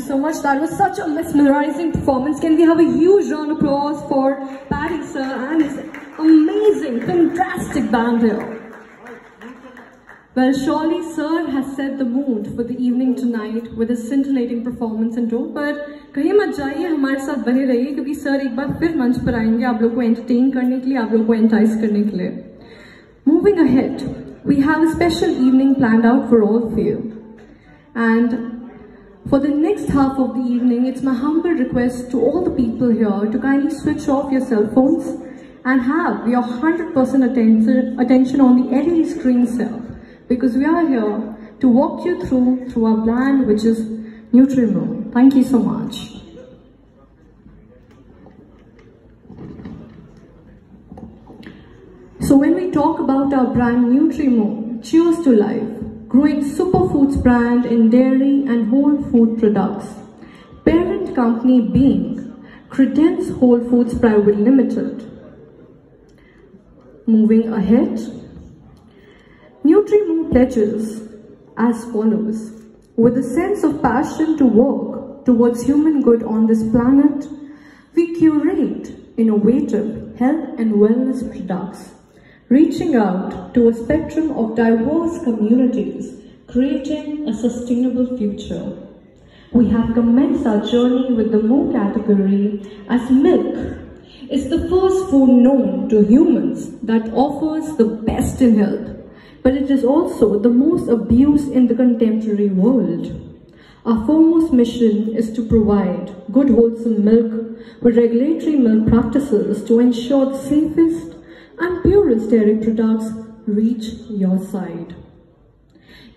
so much. That was such a mesmerizing performance. Can we have a huge round of applause for Paddy sir and his amazing, fantastic band here. Well, surely Sir has set the mood for the evening tonight with a scintillating performance and tour, but कहीं मत जाइए हमारे साथ बने रहिए क्योंकि sir एक बार फिर मंच पर आएंगे आप लोग को एंटरटेन करने के लिए आप लोग को एंटाइज करने के लिए Moving ahead, we have a special evening planned out for all of you. And for the next half of the evening, it's my humble request to all the people here to kindly switch off your cell phones and have your 100% attention, attention on the LED screen itself because we are here to walk you through through our brand which is Nutrimo. Thank you so much. So when we talk about our brand Nutrimo, Cheers to Life, growing superfoods brand in dairy and whole food products, parent company being Credence Whole Foods Private Limited. Moving ahead, Nutrimo pledges as follows. With a sense of passion to work towards human good on this planet, we curate innovative health and wellness products, reaching out to a spectrum of diverse communities, creating a sustainable future. We have commenced our journey with the Moo category as milk is the first food known to humans that offers the best in health but it is also the most abused in the contemporary world. Our foremost mission is to provide good wholesome milk with regulatory milk practices to ensure the safest and purest dairy products reach your side.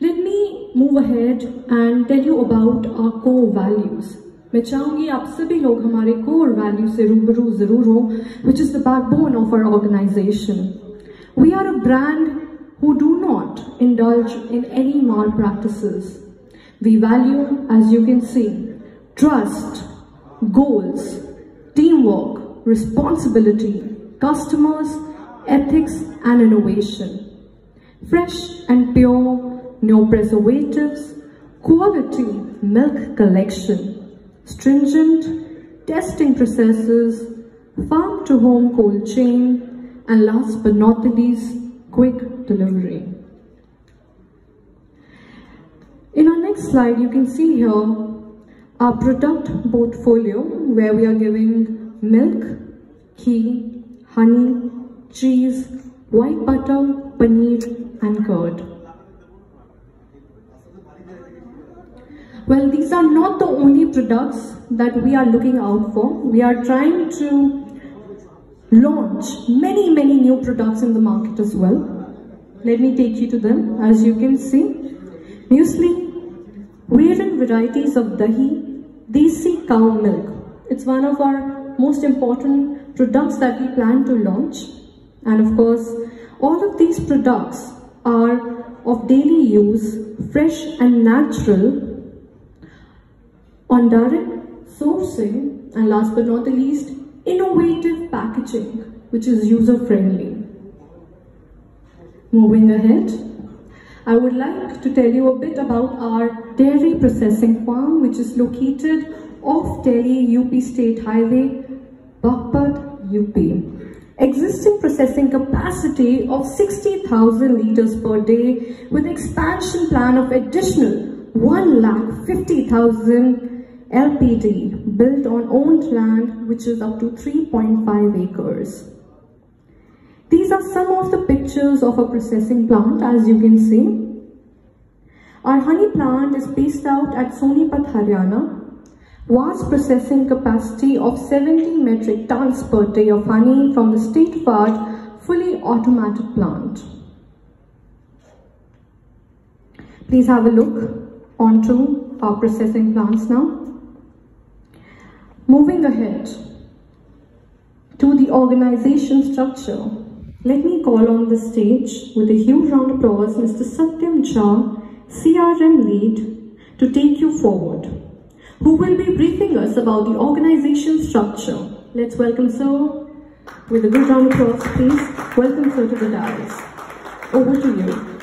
Let me move ahead and tell you about our core values. मैं चाहूंगी आप सभी लोग हमारे core values से रूबरू जरूर हो which is the backbone of our organization. We are a brand who do not indulge in any malpractices. We value, as you can see, trust, goals, teamwork, responsibility, customers, ethics and innovation. Fresh and pure, no preservatives, quality milk collection, stringent testing processes, farm to home cold chain, and last but not the least, quick delivery. In our next slide, you can see here our product portfolio where we are giving milk, ghee, honey, cheese, white butter, paneer and curd. Well, these are not the only products that we are looking out for. We are trying to launch many, many new products in the market as well. Let me take you to them. As you can see, muesli, varying varieties of dahi, desi cow milk. It's one of our most important products that we plan to launch. And of course, all of these products are of daily use, fresh and natural, on direct sourcing, and last but not the least, innovative packaging, which is user-friendly. Moving ahead, I would like to tell you a bit about our dairy processing farm, which is located off Delhi UP State Highway, Baghpat, UP. Existing processing capacity of 60,000 litres per day with expansion plan of additional 1,50,000 LPD built on owned land which is up to 3.5 acres. These are some of the pictures of a processing plant as you can see. Our honey plant is based out at Sonipat, Haryana. Vast processing capacity of 70 metric tons per day of honey from the state-of-art fully automated plant. Please have a look onto our processing plants now. Moving ahead to the organization structure, let me call on the stage with a huge round of applause Mr. Satyam Jha, CRM lead, to take you forward, who will be briefing us about the organization structure. Let's welcome Sir with a good round of applause, please. Welcome Sir to the dais. Over to you.